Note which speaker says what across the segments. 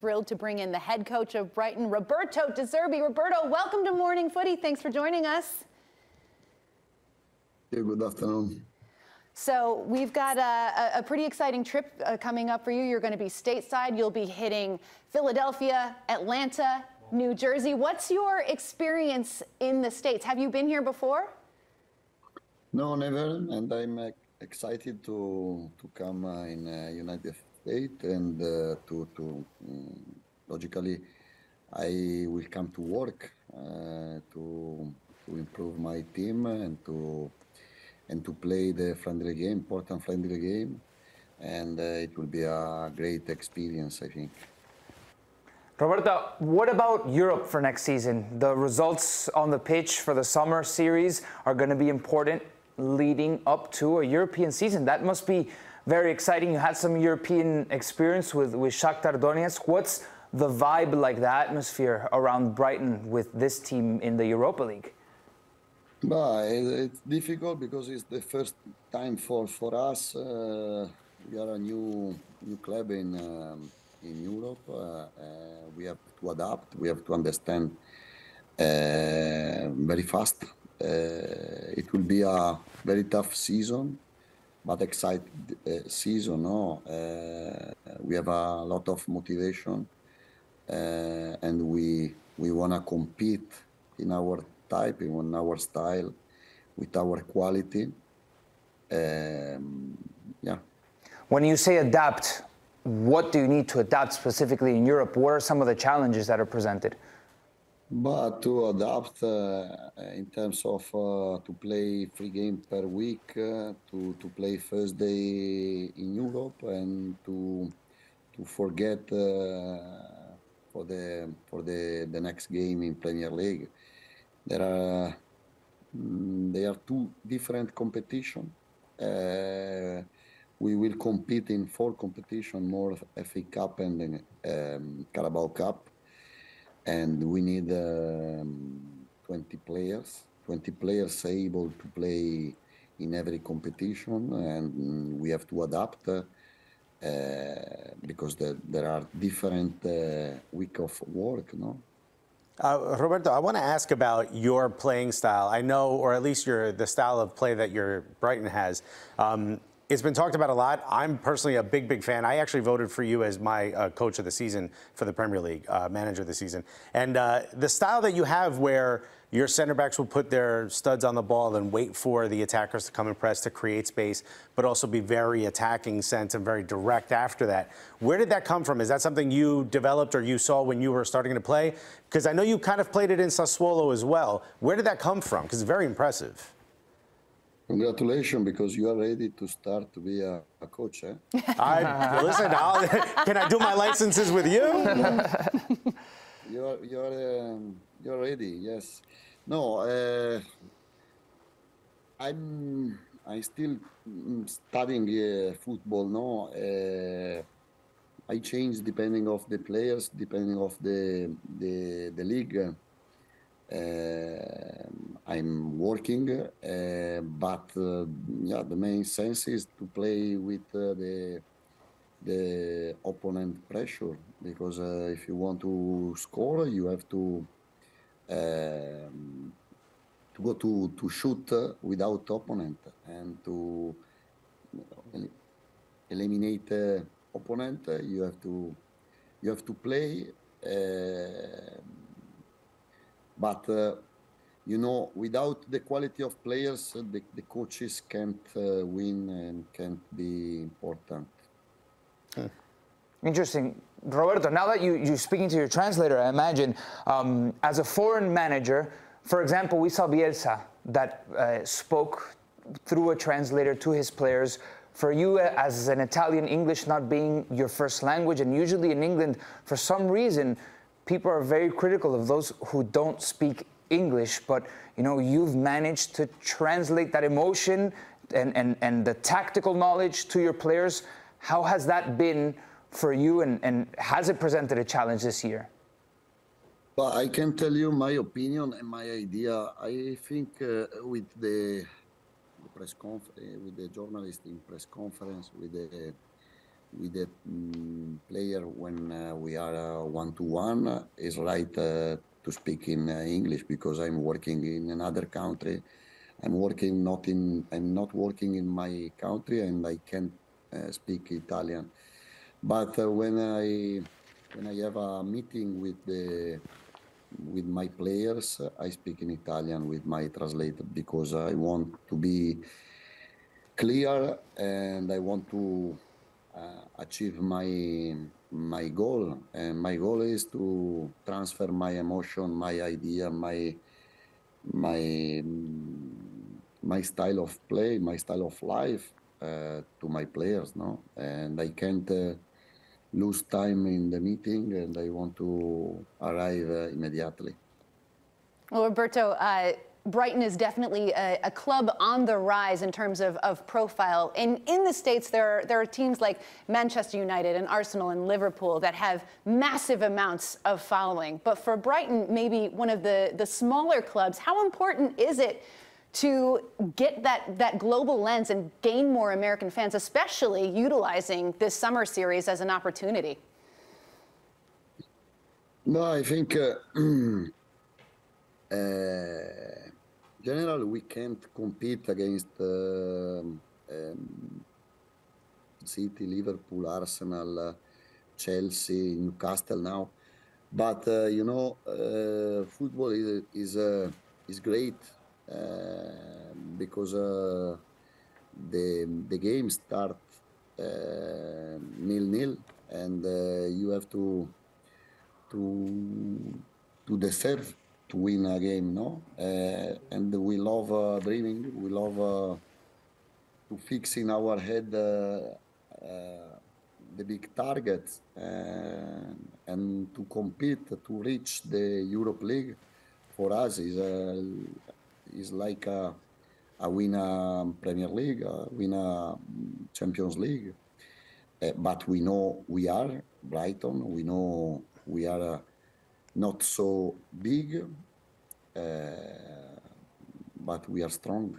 Speaker 1: Thrilled to bring in the head coach of Brighton, Roberto De Zerbi. Roberto, welcome to Morning Footy. Thanks for joining us.
Speaker 2: Yeah, good afternoon.
Speaker 1: So we've got a, a pretty exciting trip uh, coming up for you. You're going to be stateside. You'll be hitting Philadelphia, Atlanta, New Jersey. What's your experience in the States? Have you been here before?
Speaker 2: No, never. And I'm uh, excited to to come uh, in uh, United States and uh, to to um, logically I will come to work uh, to to improve my team and to and to play the friendly game, important friendly game, and uh, it will be a great experience, I think.
Speaker 3: Roberto, what about Europe for next season? The results on the pitch for the summer series are going to be important leading up to a European season. That must be very exciting. You had some European experience with, with Shakhtar Donetsk. What's the vibe like, the atmosphere around Brighton with this team in the Europa League?
Speaker 2: But it's difficult because it's the first time for, for us. Uh, we are a new new club in um, in Europe. Uh, uh, we have to adapt. We have to understand uh, very fast. Uh, it will be a very tough season, but exciting uh, season. No, we have a lot of motivation, and we we wanna compete in our type, in our style, with our quality. Um, yeah.
Speaker 3: When you say adapt, what do you need to adapt specifically in Europe? What are some of the challenges that are presented?
Speaker 2: But to adapt uh, in terms of uh, to play three games per week, uh, to to play first day in Europe, and to to forget uh, for the for the the next game in Premier League. There are mm, they are two different competition. Uh, we will compete in four competition, more FA Cup and um, Carabao Cup, and we need um, 20 players. 20 players able to play in every competition, and we have to adapt uh, because the, there are different uh, week of work, no.
Speaker 4: Uh, Roberto, I want to ask about your playing style. I know, or at least your the style of play that your Brighton has. Um, it's been talked about a lot. I'm personally a big, big fan. I actually voted for you as my uh, coach of the season for the Premier League, uh, manager of the season. And uh, the style that you have, where your center backs will put their studs on the ball and wait for the attackers to come and press to create space, but also be very attacking sense and very direct after that. Where did that come from? Is that something you developed or you saw when you were starting to play? Because I know you kind of played it in Sassuolo as well. Where did that come from? Because it's very impressive.
Speaker 2: Congratulations, because you are ready to start to be a, a coach, eh?
Speaker 4: I, listen, I'll, can I do my licenses with you?
Speaker 2: you're you're um, you're ready, yes. No, uh, I'm I still studying uh, football. No, uh, I change depending of the players, depending of the the the league. Uh, I'm working, uh, but uh, yeah, the main sense is to play with the the opponent pressure because uh, if you want to score, you have to um, to go to to shoot without opponent and to eliminate uh, opponent. You have to you have to play. Uh, but uh, you know, without the quality of players, uh, the, the coaches can't uh, win and can't be important.
Speaker 3: Interesting. Roberto, now that you, you're speaking to your translator, I imagine, um, as a foreign manager, for example, we saw Bielsa that uh, spoke through a translator to his players. For you, uh, as an Italian, English not being your first language, and usually in England, for some reason, people are very critical of those who don't speak English, but you know, you've managed to translate that emotion and, and, and the tactical knowledge to your players. How has that been for you, and, and has it presented a challenge this year?
Speaker 2: Well, I can tell you my opinion and my idea. I think uh, with the, press conf- uh, with the journalist in press conference, with the with the mm, player when uh, we are one to one is right uh, to speak in uh, English because I'm working in another country. I'm working not in I'm not working in my country and I can't uh, speak Italian. But uh, when I when I have a meeting with the with my players, I speak in Italian with my translator because I want to be clear and I want to achieve my my goal. And my goal is to transfer my emotion, my idea, my my my style of play, my style of life uh, to my players. No, and I can't. Uh, lose time in the meeting and I want to arrive uh, immediately.
Speaker 1: Well, Roberto, uh, Brighton is definitely a, a, club on the rise in terms of, of profile. In, in the States, there are, there are teams like Manchester United and Arsenal and Liverpool that have massive amounts of following. But for Brighton, maybe one of the, the smaller clubs, how important is it to get that, that global lens and gain more American fans, especially utilizing this summer series as an opportunity?
Speaker 2: No, I think uh, uh, generally we can't compete against uh, um, City, Liverpool, Arsenal, uh, Chelsea, Newcastle now. But uh, you know, uh, football is is, is great uh, because uh, the the game start uh, nil nil and you have to to to deserve to win a game, no? Uh, and we love uh, dreaming. We love uh, to fix in our head the big targets and to compete to reach the Europe League. For us is is like a, a win a Premier League, a win a Champions League. Uh, but we know we are Brighton. We know we are uh, not so big, uh, but we are strong.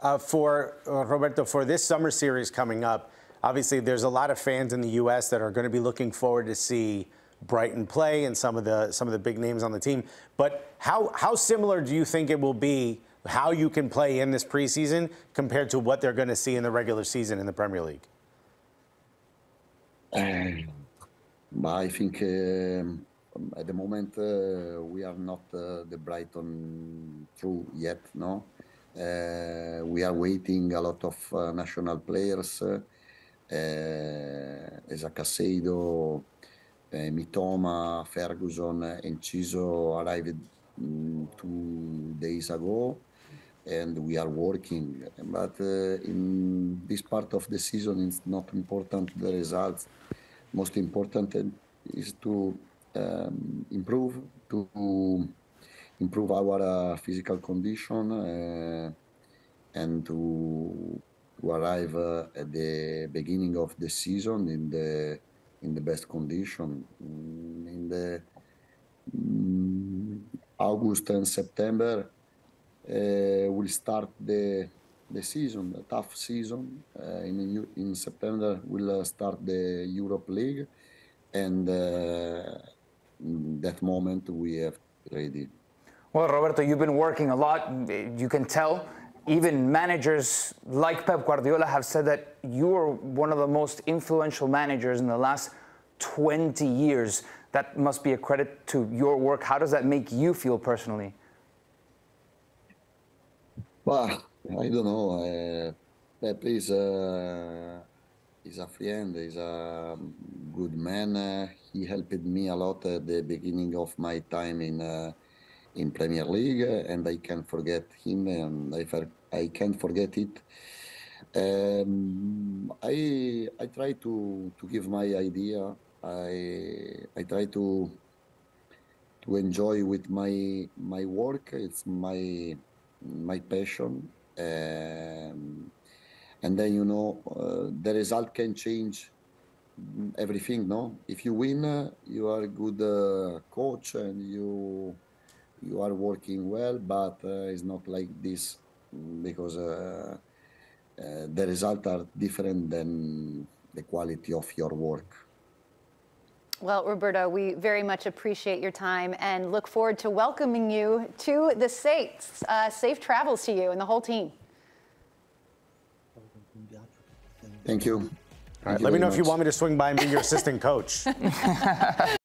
Speaker 4: Uh, for uh, Roberto, for this summer series coming up, obviously there's a lot of fans in the U.S. that are going to be looking forward to see Brighton play and some of the some of the big names on the team. But how how similar do you think it will be how you can play in this preseason compared to what they're going to see in the regular season in the Premier League?
Speaker 2: Um, I think um, at the moment uh, we are not uh, the Brighton through yet. No, uh, we are waiting a lot of national players. Uh, as a uh, Mitoma, Ferguson, Enciso arrived um, two days ago, and we are working. But uh, in this part of the season, it's not important the results. Most important is to um, improve to improve our uh, physical condition uh, and to to arrive uh, at the beginning of the season in the in the best condition. Mm, in the um, August and September, uh, we'll start the the season, the tough season. Uh, in in September, we'll uh, start the Europe League, and uh, that moment we have ready.
Speaker 3: Well, Roberto, you've been working a lot. You can tell even managers like Pep Guardiola have said that you are one of the most influential managers in the last 20 years. That must be a credit to your work. How does that make you feel personally?
Speaker 2: Well, I don't know. Uh, Pep is, uh, is a friend, he's a good man. Uh, he helped me a lot at the beginning of my time in uh, in Premier League, and I can't forget him, and I, I can't forget it. Um, I I try to to give my idea. I I try to to enjoy with my my work. It's my my passion, um, and then you know uh, the result can change everything. No, if you win, uh, you are a good uh, coach, and you you are working well, but uh, it's not like this because uh, uh, the results are different than the quality of your work.
Speaker 1: Well, Roberto, we very much appreciate your time and look forward to welcoming you to the States. Safe travels to you and the whole team.
Speaker 2: Thank you.
Speaker 4: All right,
Speaker 2: Thank
Speaker 4: let me
Speaker 2: very
Speaker 4: know if you want me to swing by and be your assistant coach.